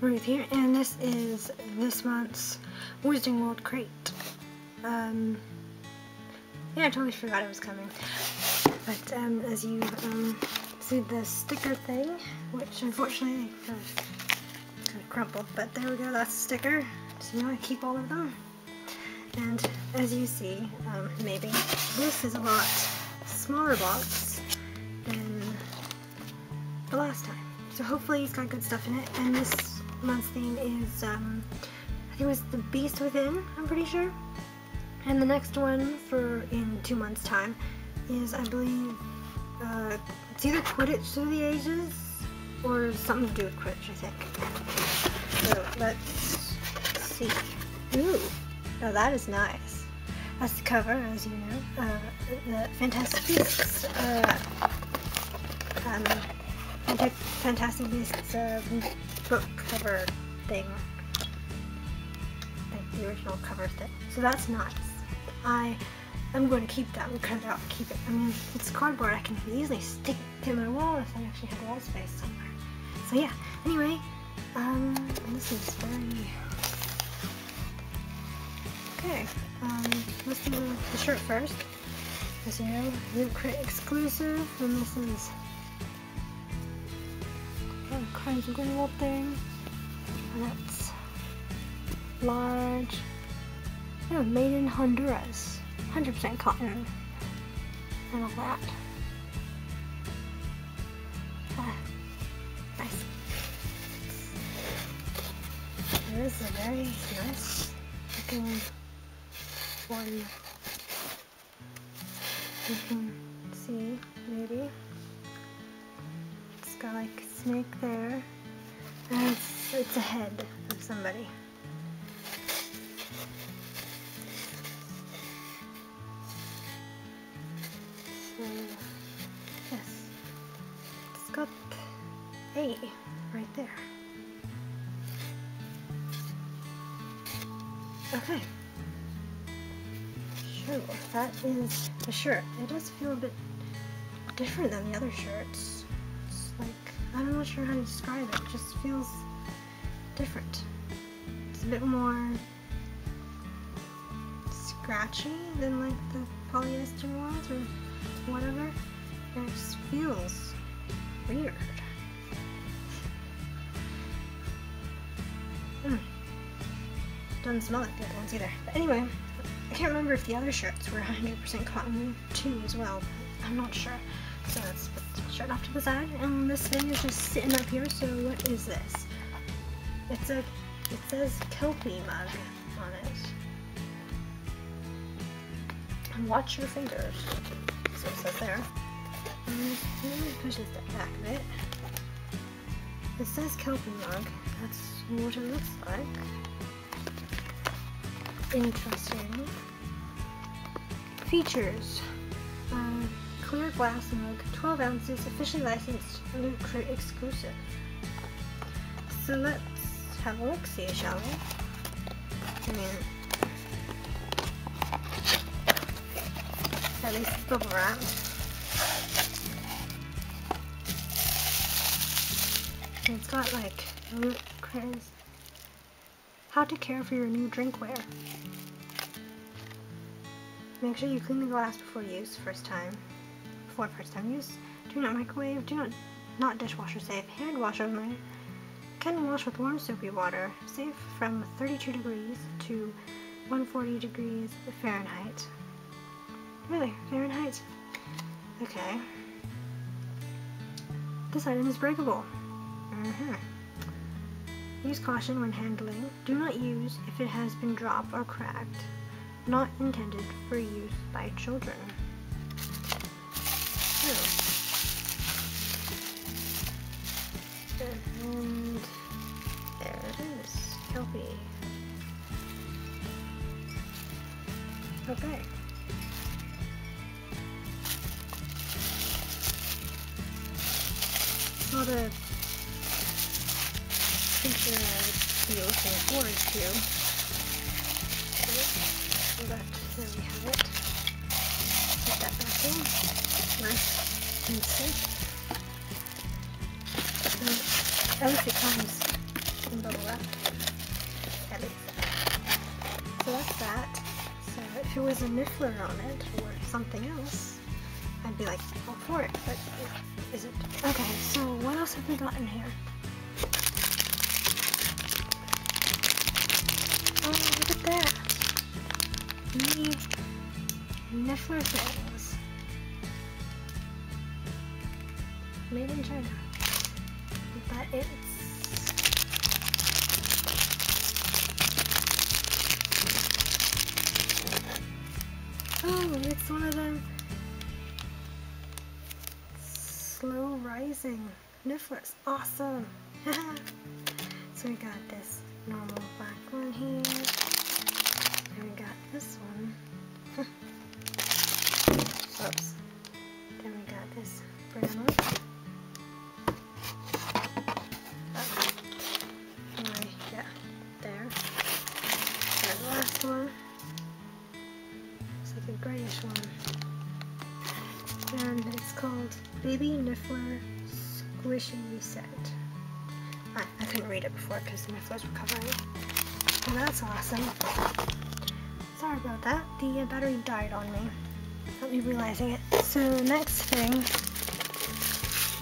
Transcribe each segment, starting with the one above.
Ruth here, and this is this month's Wizarding World crate. Um, yeah, I totally forgot it was coming. But um, as you um, see the sticker thing, which unfortunately uh, kind of crumpled, but there we go, that's a sticker. So know I keep all of them. And as you see, um, maybe this is a lot smaller box than the last time. So hopefully it's got good stuff in it. And this month's theme is, um, I think it was The Beast Within, I'm pretty sure. And the next one for in two months' time is, I believe, uh, it's either Quidditch Through the Ages or something to do with Quidditch, I think. So let's see. Ooh, now that is nice. That's the cover, as you know. Uh, the Fantastic Beasts. Uh, um, Fantastic Beasts uh, book cover thing. Like the original cover thing. So that's nice. I am going to keep that and cut it out keep it. I mean, it's cardboard. I can easily stick it to my wall if I actually have wall space somewhere. So yeah, anyway, um, this is very... Okay, um, let's do the shirt first. As you know, Loot Crate exclusive, and this is Crimes of Grindelwald thing. That's large. Made in Honduras. 100% cotton. And all that. Ah, nice. It is a very nice looking one. You can see, maybe. It's got like snake there. And it's, a head of somebody. So, yes. It's got A right there. Okay. Sure, that is a shirt. It does feel a bit different than the other shirts. I'm not sure how to describe it. It just feels different. It's a bit more scratchy than like the polyester ones or whatever. It just feels weird. Hmm. Doesn't smell like the other ones either. But anyway, I can't remember if the other shirts were 100% cotton too as well. I'm not sure. So let's shirt off to the side. And this thing is just sitting up here. So what is this? It's a, it says Kelpie mug on it. And watch your fingers. So it says there. And let me push this back a bit. It says Kelpie mug. That's what it looks like. Interesting. Features. Uh, clear glass mug, 12 ounces, officially licensed, Loot Crate exclusive. So let's have a look see, shall we? I mean, at least it's bubble wrap. It's got like Loot Crate how to care for your new drinkware. Make sure you clean the glass before use, first time. Before first time use. Do not microwave, do not, not dishwasher safe. Hand wash only. Can wash with warm soapy water. Safe from 32 degrees to 140 degrees Fahrenheit. Really? Fahrenheit? Okay. This item is breakable. Mm-hmm. Use caution when handling. Do not use if it has been dropped or cracked. Not intended for use by children. And there it is. Kelpie. Okay. Not a creature I would be looking forward to. So that, there we have it. Put that back in. Nice and safe. And at least it comes in the left. At least. So that's that. So if it was a Niffler on it or something else, I'd be like, all for it, but it isn't. Okay, so what else have we got in here? Oh, look at that. Niffler things. Made in China. But it's Oh, it's one of them slow rising Nifflers. Awesome. so we got this normal black one here. And we got this one. it before because the Nifflers were covering. Well, that's awesome. Sorry about that. The uh, battery died on me. Not me realizing it. So the next thing,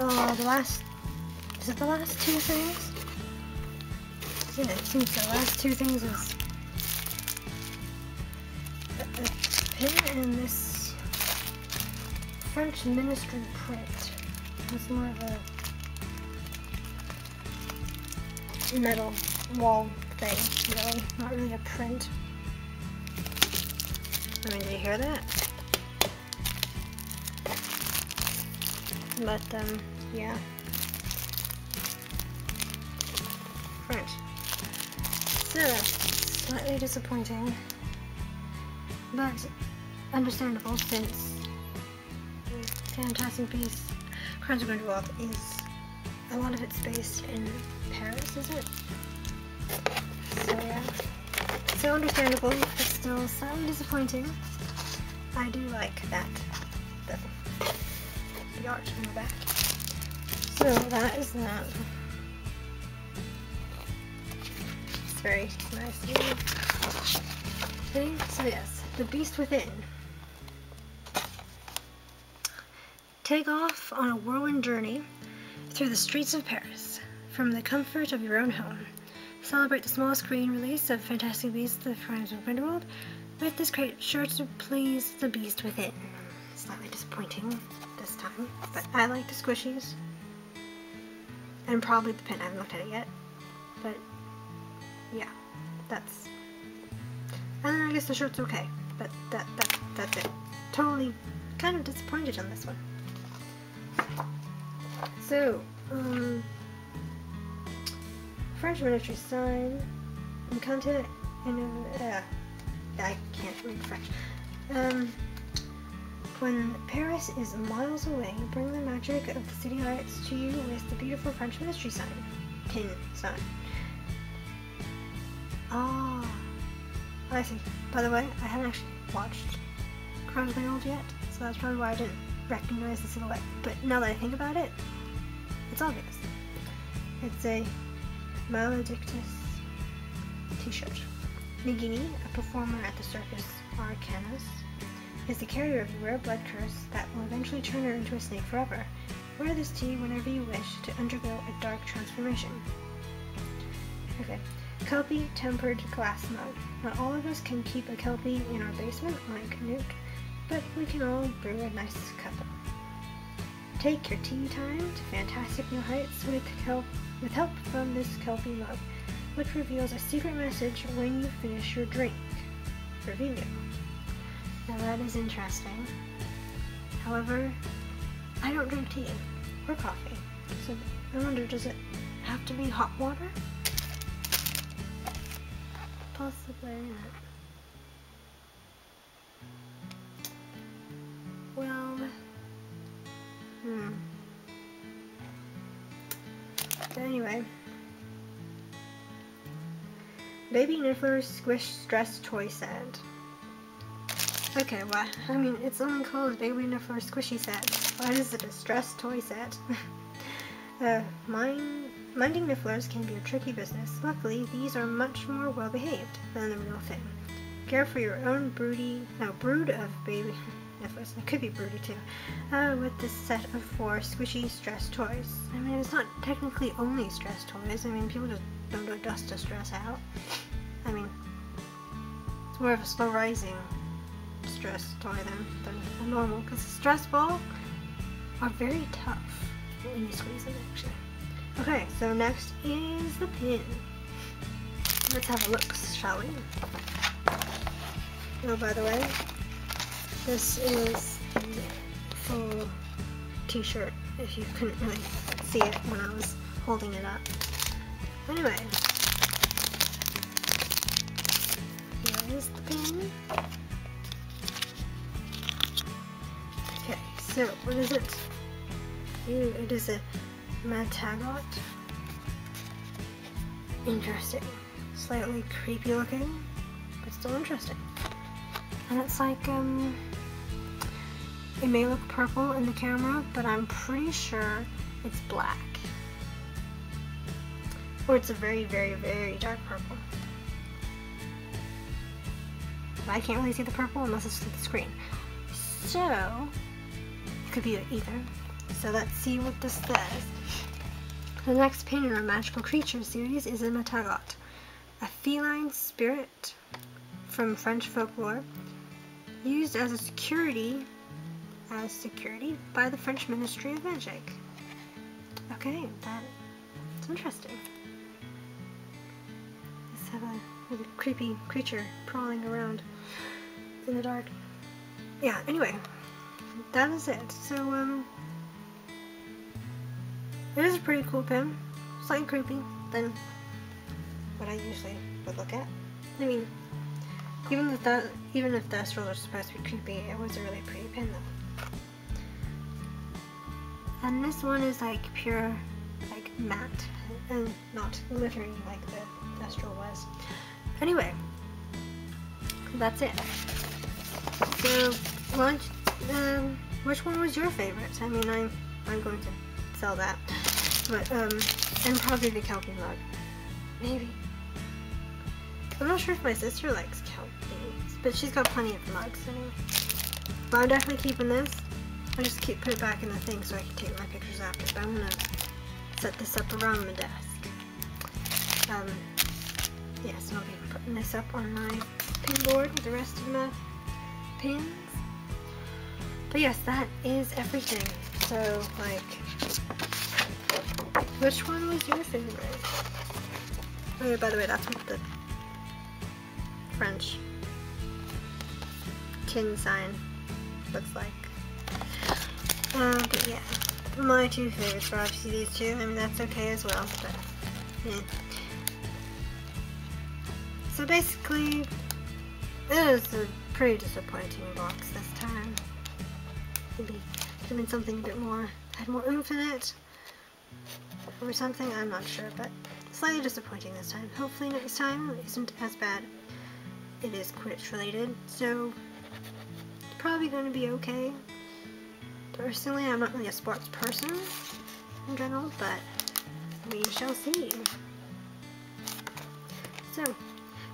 uh, the last, is it the last two things? Yeah, it seems the last two things is a pin and this French ministry print. It's more of a metal wall thing, really. Not really a print. I mean, do you hear that? But, um, yeah. French. So, slightly disappointing, but understandable since Fantastic Beasts Crimes of Grindelwald is a lot of it's based in Paris, is it? So yeah. So understandable, but still slightly disappointing. I do like that though. The art on the back. So that is that. It's very nice. So yes, The Beast Within. Take off on a whirlwind journey through the streets of Paris from the comfort of your own home. Celebrate the small screen release of Fantastic Beasts: The Crimes of Grindelwald with this crate sure to please the beast within. Slightly disappointing this time, but I like the squishies. And probably the pin. I haven't looked at it yet. But yeah, that's. And then I guess the shirt's okay, but that that that's it. Totally, kind of disappointed on this one. So, um, French military sign, Encante, and uh, I can't read French. Um, when Paris is miles away, bring the magic of the city lights to you with the beautiful French ministry sign. Tin sign. Ah, I see. By the way, I haven't actually watched Grindelwald yet, so that's probably why I didn't recognize the silhouette. But now that I think about it, it's obvious. It's a Maledictus t-shirt. Nagini, a performer at the Circus Arcanus, is the carrier of a rare blood curse that will eventually turn her into a snake forever. Wear this tea whenever you wish to undergo a dark transformation. Okay. Kelpie tempered glass mug. Not all of us can keep a Kelpie in our basement like Newt, but we can all brew a nice cup. Take your tea time to fantastic new heights with help, with help from this Kelpie mug, which reveals a secret message when you finish your drink. Review. Now that is interesting. However, I don't drink tea or coffee, so I wonder does it have to be hot water? Possibly not. Well, hmm. Anyway. Baby Niffler Squish Stress Toy Set. Okay, well, I mean, it's only called Baby Niffler Squishy Set. Why is it a stress toy set? uh, mine Minding Nifflers can be a tricky business. Luckily, these are much more well behaved than the real thing. Care for your own broody, no, brood of baby Nifflers. It could be broody too. Uh, with this set of four squishy stress toys. I mean, it's not technically only stress toys. I mean, people just don't do dust to stress out. I mean, it's more of a slow rising stress toy than, than a normal because stress ball are very tough when you squeeze them actually. Okay, so next is the pin. Let's have a look, shall we? Oh, by the way, this is the full t-shirt, if you couldn't really see it when I was holding it up. Anyway, here is the pin. Okay, so what is it? Ew, it is a Matagot. Interesting. Slightly creepy looking, but still interesting. And it's like, um, it may look purple in the camera, but I'm pretty sure it's black. Or it's a very, very, very dark purple. But I can't really see the purple unless it's through the screen. So, it could be either. So let's see what this says. The next pin in our Magical Creatures series is a Matagot, a feline spirit from French folklore, used as a security as security by the French Ministry of Magic. Okay, that's interesting. Let's have a, creepy creature crawling around in the dark. Yeah, anyway, that is it. So, um, it is a pretty cool pin. Slightly creepy than what I usually would look at. I mean, even if that, even if the Thestral is supposed to be creepy, it was a really pretty pin though. And this one is like pure, like matte, and not glittery like the Thestral was. Anyway, that's it. So, what, um, which one was your favorite? I mean, I'm, I'm going to sell that. But, um, and probably the Kelpie mug. Maybe. I'm not sure if my sister likes but she's got plenty of mugs anyway. But I'm definitely keeping this. I just keep put it back in the thing so I can take my pictures after. But I'm gonna set this up around my desk. Um, yeah, so I'll be putting this up on my pin board with the rest of my pins. But yes, that is everything. So, like, which one was your favorite? Oh, by the way, that's what the French tin sign looks like. Uh, but yeah, my two favorites were obviously these two. I mean, that's okay as well, but yeah. So basically, it was a pretty disappointing box this time. Maybe have been something a bit more, had more oomph in it or something, I'm not sure, but slightly disappointing this time. Hopefully next time isn't as bad. It is Quidditch related, so probably going to be okay. Personally, I'm not really a sports person in general, but we shall see. So,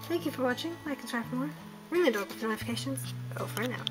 thank you for watching. Like and subscribe for more. Ring the doorbell for notifications. Over and out.